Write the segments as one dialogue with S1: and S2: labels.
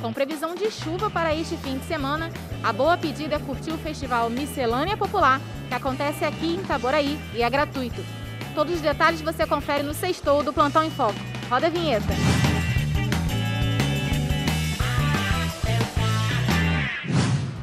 S1: Com previsão de chuva para este fim de semana, a boa pedida é curtir o festival Miscelânea Popular, que acontece aqui em Itaboraí e é gratuito. Todos os detalhes você confere no sextou do Plantão em Foco. Roda a vinheta.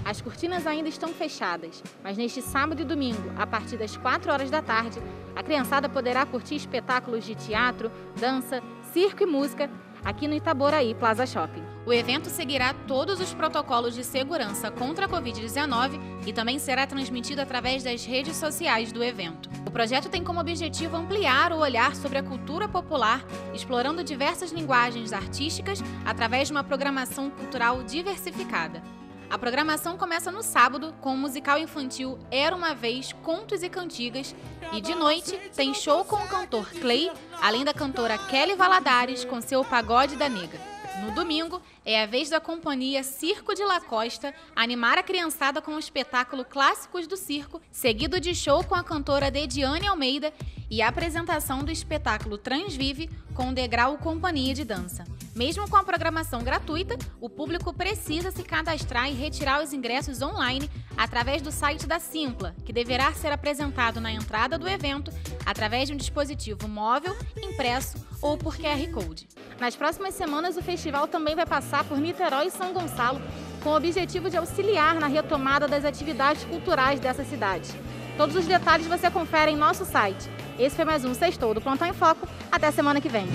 S1: As cortinas ainda estão fechadas, mas neste sábado e domingo, a partir das 4 horas da tarde, a criançada poderá curtir espetáculos de teatro, dança, circo e música aqui no Itaboraí Plaza Shopping. O evento seguirá todos os protocolos de segurança contra a Covid-19 e também será transmitido através das redes sociais do evento. O projeto tem como objetivo ampliar o olhar sobre a cultura popular, explorando diversas linguagens artísticas através de uma programação cultural diversificada. A programação começa no sábado com o musical infantil Era uma Vez Contos e Cantigas e de noite tem show com o cantor Clay, além da cantora Kelly Valadares com seu Pagode da Nega. No domingo, é a vez da companhia Circo de La Costa animar a criançada com o espetáculo Clássicos do Circo, seguido de show com a cantora Dediane Almeida e a apresentação do espetáculo Transvive com o Degrau Companhia de Dança. Mesmo com a programação gratuita, o público precisa se cadastrar e retirar os ingressos online através do site da Simpla, que deverá ser apresentado na entrada do evento através de um dispositivo móvel, impresso ou por QR Code. Nas próximas semanas, o festival também vai passar por Niterói e São Gonçalo, com o objetivo de auxiliar na retomada das atividades culturais dessa cidade. Todos os detalhes você confere em nosso site. Esse foi mais um Sextou do Plantão em Foco. Até semana que vem.